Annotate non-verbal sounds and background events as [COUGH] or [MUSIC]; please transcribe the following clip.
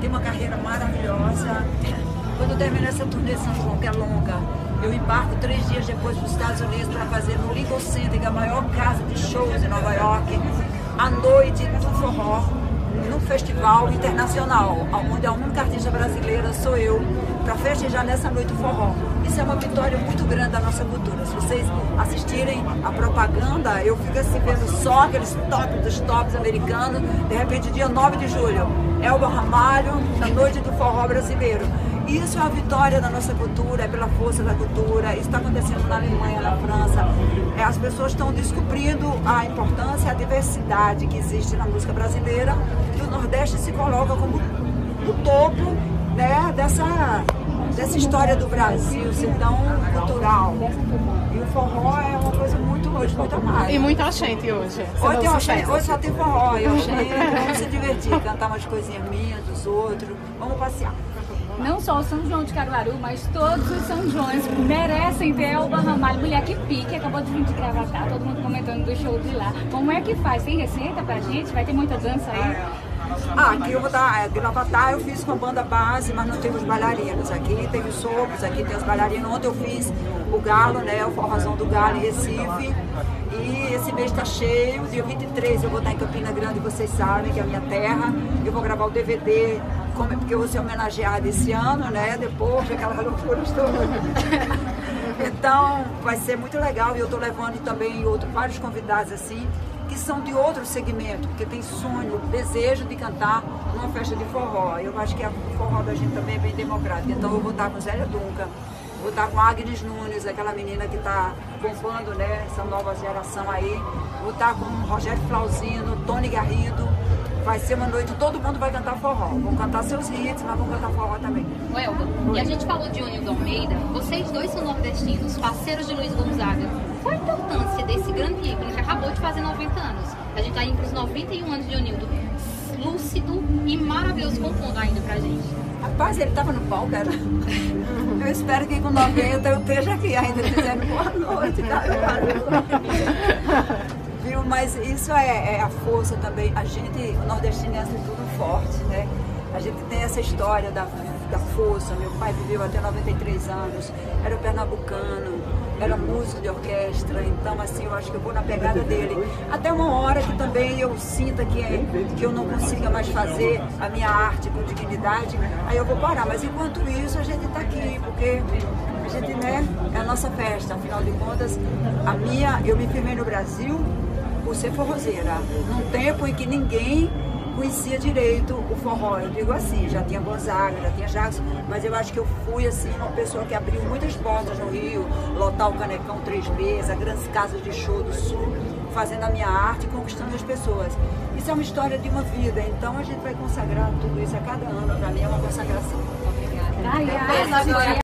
tem uma carreira maravilhosa. Quando termina essa turnê São João, que é longa, eu embarco três dias depois para os Estados Unidos para fazer no Lincoln Center, que é a maior casa de shows em Nova York, a noite do forró, no festival internacional, onde a única artista brasileira sou eu, para festejar nessa noite o forró. Isso é uma vitória muito grande da nossa cultura. Se vocês assistirem a propaganda, eu fico assim vendo só aqueles tops dos tops americanos, de repente dia 9 de julho, Elba Ramalho, na noite do forró brasileiro. Isso é a vitória da nossa cultura, é pela força da cultura. Isso está acontecendo na Alemanha, na França. É, as pessoas estão descobrindo a importância, a diversidade que existe na música brasileira. E o Nordeste se coloca como o topo né, dessa, dessa história do Brasil ser tão cultural. E o forró é uma coisa muito hoje, muito amada. E muita gente hoje. Hoje, tem oxente, hoje só tem forró e oxente. [LAUGHS] Vamos se divertir, cantar umas coisinhas minhas, dos outros. Vamos passear não só o São João de Caruaru, mas todos os São Joões merecem ver Elba Ramalho, mulher que pique, acabou de vir de gravatar, todo mundo comentando do show de lá. Como é que faz? Tem receita pra gente? Vai ter muita dança aí? Aqui eu vou dar, é, gravatar eu fiz com a banda base, mas não temos bailarinos. Aqui tem os sopros, aqui tem os bailarinos. Ontem eu fiz o galo, né, o forrozão do galo em Recife. E esse mês está cheio, dia 23 eu vou estar em Campina Grande, vocês sabem que é a minha terra. Eu vou gravar o DVD como, porque eu vou ser homenageada esse ano, né? Depois daquela loucura [LAUGHS] toda. Então vai ser muito legal e eu estou levando também outro, vários convidados assim, que são de outro segmento, porque tem sonho, desejo de cantar numa festa de forró. Eu acho que a forró da gente também é bem democrática. Então eu vou estar com Zélia Dunca, vou estar com Agnes Nunes, aquela menina que está pompando né, essa nova geração aí. Vou estar com Rogério Flauzino, Tony Garrido vai ser uma noite, todo mundo vai cantar forró. Vão cantar seus hits, mas vão cantar forró também. O Elba, e a gente falou de Onildo Almeida, vocês dois são nordestinos, parceiros de Luiz Gonzaga. Qual a importância desse grande ícone que acabou de fazer 90 anos? A gente tá indo para os 91 anos de Onildo, lúcido e maravilhoso compondo ainda pra gente. Rapaz, ele tava no palco, cara. Eu espero que com 90 eu esteja aqui ainda dizendo boa noite, tá? viu? Mas isso é, é, a força também. A gente, o nordestino é tudo forte, né? A gente tem essa história da, da força. Meu pai viveu até 93 anos, era pernambucano, era músico de orquestra, então assim, eu acho que eu vou na pegada dele. Até uma hora que também eu sinta que, é, que eu não consiga mais fazer a minha arte com dignidade, aí eu vou parar. Mas enquanto isso, a gente está aqui, porque a gente, né, é a nossa festa, afinal de contas, a minha, eu me firmei no Brasil por ser forrozeira. Num tempo em que ninguém conhecia direito o forró. Eu digo assim, já tinha Gonzaga, já tinha Jackson, mas eu acho que eu fui assim uma pessoa que abriu muitas portas no Rio, lotar o Canecão três meses, grandes casas de show do sul, fazendo a minha arte e conquistando as pessoas. Isso é uma história de uma vida, então a gente vai consagrar tudo isso a cada ano, para mim é uma consagração. Obrigada. Ai, ai,